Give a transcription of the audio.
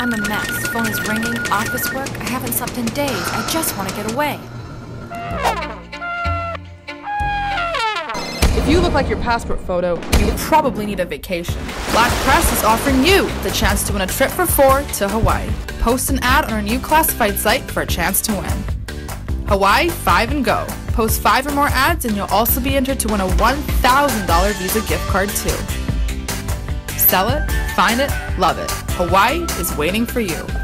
I'm a mess. Phone is ringing, office work. I haven't slept in days. I just want to get away. If you look like your passport photo, you probably need a vacation. Black Press is offering you the chance to win a trip for four to Hawaii. Post an ad on our new classified site for a chance to win. Hawaii 5 and Go. Post 5 or more ads and you'll also be entered to win a $1,000 Visa gift card too. Sell it, find it, love it. Hawaii is waiting for you.